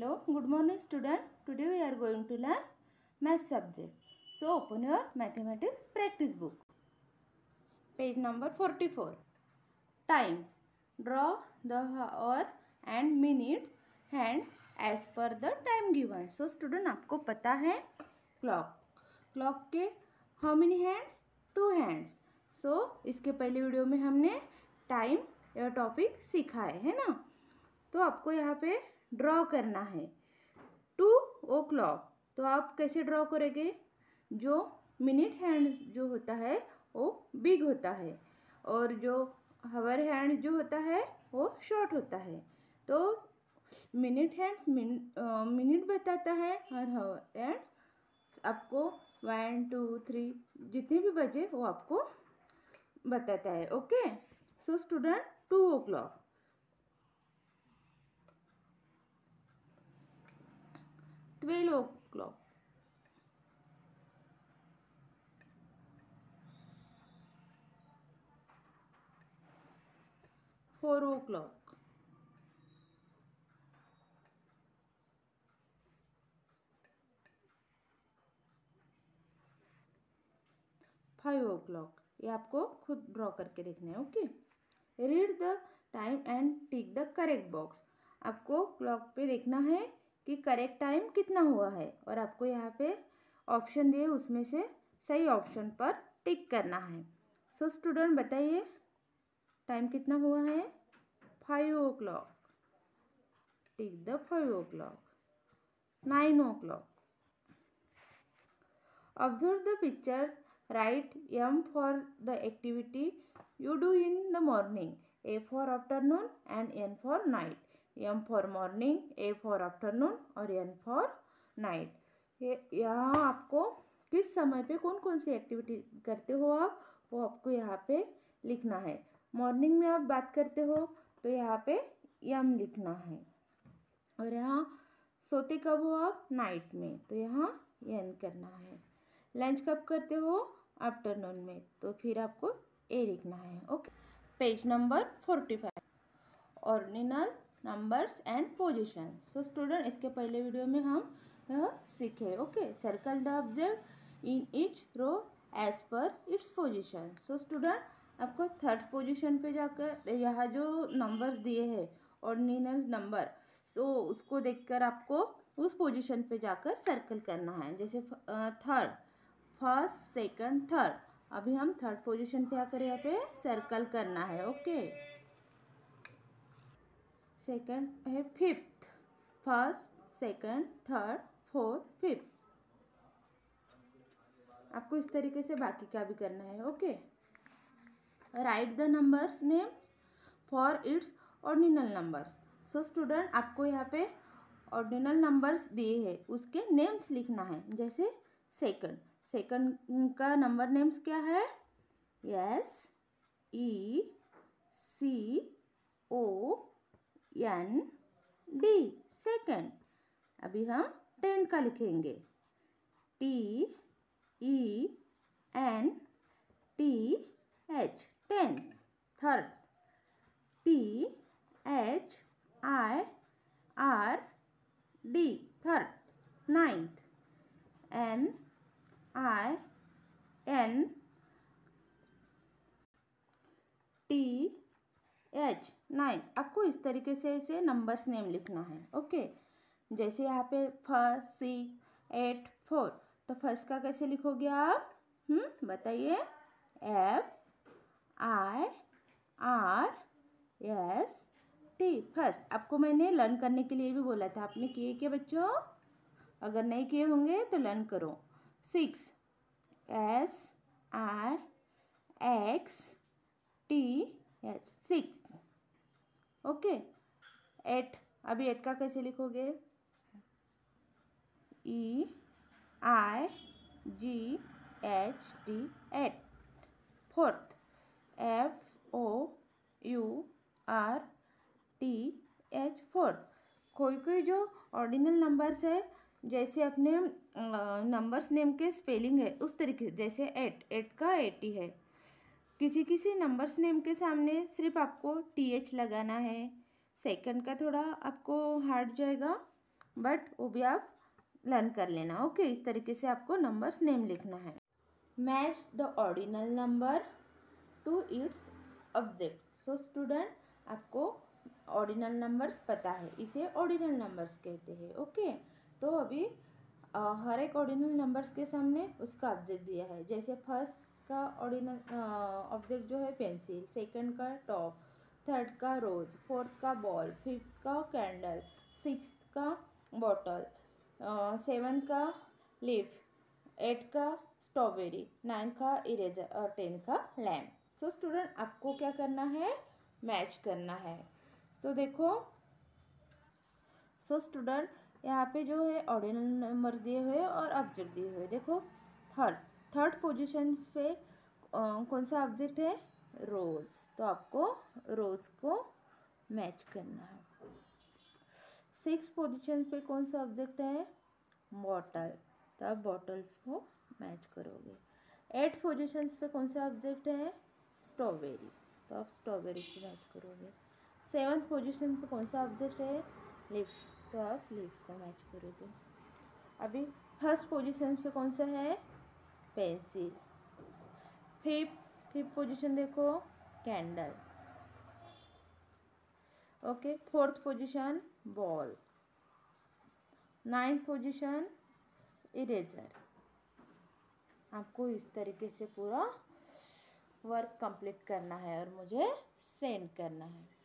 Hello, good morning student. Today we are going to learn math subject. So open your mathematics practice book. Page number 44. Time. Draw the hour and minute hand as per the time given. So student आपको पता है clock. Clock के how many hands? Two hands. So इसके पहले video में हमने time यह topic सीखा है है ना तो आपको यहाँ पे ड्रॉ करना है। टू ओ क्लॉक तो आप कैसे ड्रॉ करेंगे? जो मिनट हैंड जो होता है, वो बिग होता है। और जो हवर हैंड जो होता है, वो शॉर्ट होता है। तो मिनट हैंड्स मिनट बताता है और हवर हैंड्स आपको वन, टू, थ्री, जितने भी बजे वो आपको बताता है, okay? So student, two o'clock twelve o'clock four o'clock five o'clock ये आपको खुद ड्रॉ करके देखना है okay read the time and tick the correct box आपको क्लॉक पे देखना है कि करेक्ट टाइम कितना हुआ है और आपको यहाँ पे ऑप्शन दिए उसमें से सही ऑप्शन पर टिक करना है। सो so, स्टूडेंट बताइए टाइम कितना हुआ है? Five o'clock tick the five o'clock nine o'clock observe the pictures write M for the activity you do in the morning. A for afternoon and n for night. M for morning A for afternoon और n for night. यहाँ आपको किस समय पे कौन कौन सी activity करते हो आप, वो आपको यहाँ पे लिखना है। मॉर्निंग में आप बात करते हो तो यहाँ पे यम लिखना है। और यहाँ सोते कब हो आप? नाइट में। तो यहाँ एन करना है। लंच कब करते हो? आफ्टरनून में। तो फिर आपको ए लिखना है। Okay page number forty five ordinal numbers and position so student इसके पहले वीडियो में हम सीखे। Okay circle the object in each row as per its position so student आपको थर्ड पोजिशन पे जाकर यहाँ जो नंबर्स दिए हैं ऑर्डिनल नंबर सो उसको देखकर आपको उस पोजीशन पे जाकर सर्कल करना है। जैसे थर्ड फ़र्स्ट सेकंड थर्ड अभी हम थर्ड पोजीशन पे आकर यहाँ पे सर्कल करना है। ओके सेकंड है fifth first second third fourth fifth आपको इस तरीके से बाकी का भी करना है okay write the numbers name for its ordinal numbers so student आपको यहाँ पे ऑर्डिनल नंबर्स दिए हैं, उसके नेम्स लिखना है, जैसे सेकंड सेकंड का नंबर नेम्स क्या है? S E C O N D second अभी हम टेंथ का लिखेंगे. T E N T H tenth third T H I R D third ninth N I N T H nine आपको इस तरीके से इसे नंबर्स नेम लिखना है ओके जैसे यहाँ पे फ़र्स्ट सिक्स एट फोर तो फ़र्स्ट का कैसे लिखोगे आप? हम्म बताइए। F I R S T first आपको मैंने लर्न करने के लिए भी बोला था। आपने किए क्या बच्चों? अगर नहीं किए होंगे तो लर्न करो। Six S I X T H six okay. Eight. अभी एट का कैसे लिखोगे? E I G H T eight fourth F O U R T H fourth कोई कोई जो ऑर्डिनल नंबर्स है, जैसे अपने नंबर्स नेम के स्पेलिंग है, उस तरीके से जैसे एट। एट का एटी है। किसी किसी नंबर्स नेम के सामने सिर्फ़ आपको टी एच लगाना है। सेकंड का थोड़ा आपको हार्ड जाएगा बट वो भी आप लर्न कर लेना ओके इस तरीके से आपको नंबर्स नेम लिखना है। Match the ordinal number to its object so student आपको ऑर्डिनल नंबर्स पता है, इसे ऑर्डिनल नंबर्स कहते हैं ओके तो अभी हर एक ऑर्डिनल नंबर्स के सामने उसका ऑब्जेक्ट दिया है। जैसे फ़र्स्ट का ऑर्डिनल ऑब्जेक्ट जो है पेंसिल सेकंड का टॉप थर्ड का रोज फोर्थ का बॉल फिफ्थ का कैंडल सिक्स का बॉटल सेवन का लिफ एट का स्ट्रॉबेरी नाइन का इरेजर और टेन का लैम्प सो स्टूडेंट आपको क्या करना है? मैच करना है. तो so, देखो. सो so, स्टूडेंट यहाँ पे जो है ऑर्डिनल नंबर दिए हुए और ऑब्जेक्ट दिए हुए देखो थर्ड थर्ड पोजीशन पे कौन सा ऑब्जेक्ट है? रोज़ तो आपको रोज़ को मैच करना है। सिक्स पोजीशन पे कौन सा ऑब्जेक्ट है? बॉटल तो आप बॉटल को मैच करोगे। एट पोजीशन पे कौन सा ऑब्जेक्ट है? स्ट्रॉबेरी तो आप स्ट्रॉबेरी को मैच करोगे। सेवन्थ पोजीशन पे कौन सा ऑब्जेक्ट है? लिफ्ट तो आप लीफ को मैच करोगे। अभी फ़र्स्ट पोजीशन पे कौन सा है? पेंसिल। फिफ्थ फिफ्थ पोजीशन देखो candle okay fourth position ball ninth position eraser आपको इस तरीके से पूरा वर्क कंप्लीट करना है और मुझे सेंड करना है।